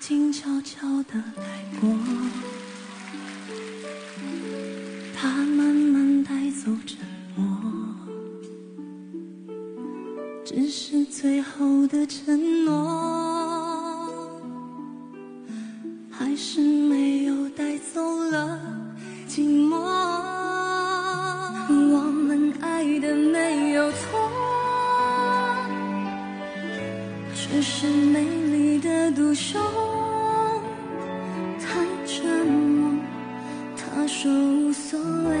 静悄悄地来过，他慢慢带走沉默，只是最后的承诺，还是没有带走了寂寞。只是美丽的独秀太沉默。他说无所谓，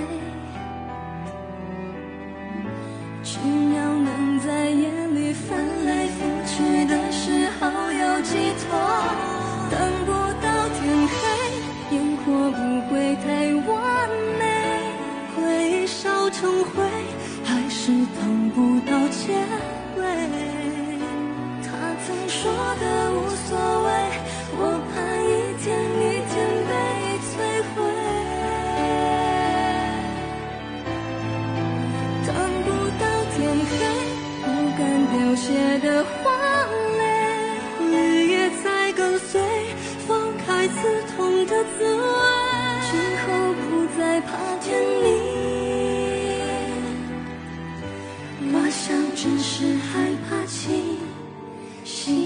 只要能在夜里翻来覆去的时候有寄托。等不到天黑，烟火不会太完美，回忆烧成灰，还是等不说的无所谓，我怕一天一天被摧毁。等不到天黑，不敢凋谢的花蕾，绿叶在跟随，放开刺痛的滋味，之后不再怕天明。我想只是害怕清。心，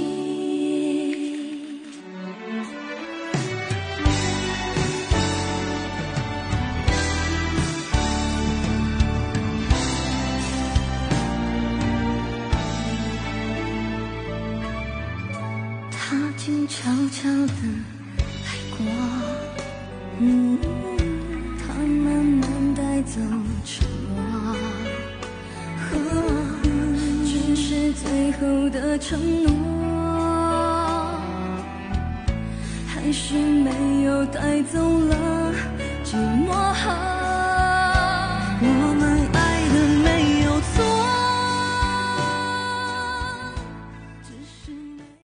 他静悄悄地来过，嗯，最后的承诺，还是没有带走了。